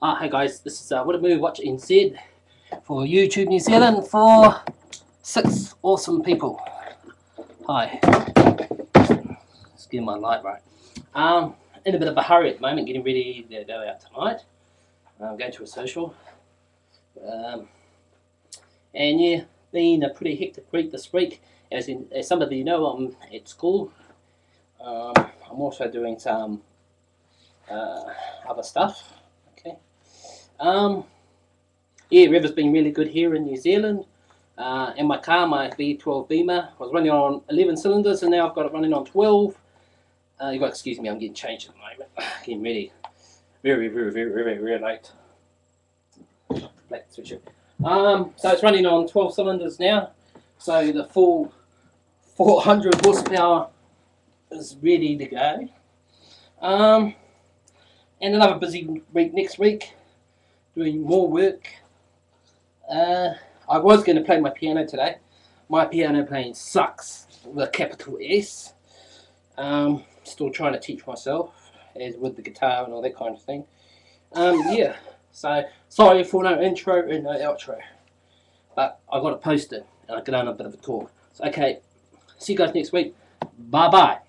Ah, hey guys, this is uh, What a Movie Watch NZ for YouTube New Zealand for six awesome people. Hi. Let's get my light right. Um, in a bit of a hurry at the moment, getting ready to go out tonight. I'm going to a social. Um, and yeah, been a pretty hectic week this week. As, in, as some of you know, I'm at school. Um, I'm also doing some uh, other stuff. Um, yeah, weather's been really good here in New Zealand. Uh, in my car, my V12 Beamer was running on 11 cylinders, and now I've got it running on 12. Uh, you got excuse me, I'm getting changed at the moment, getting ready. Very, very, very, very, very late. Late switcher. Um, so it's running on 12 cylinders now. So the full 400 horsepower is ready to go. Um, and another busy week next week, doing more work. Uh, I was going to play my piano today. My piano playing sucks with a capital S. Um, still trying to teach myself, as with the guitar and all that kind of thing. Um, yeah, so sorry for no intro and no outro. But I got it and I get on a bit of a talk. So, okay, see you guys next week. Bye bye.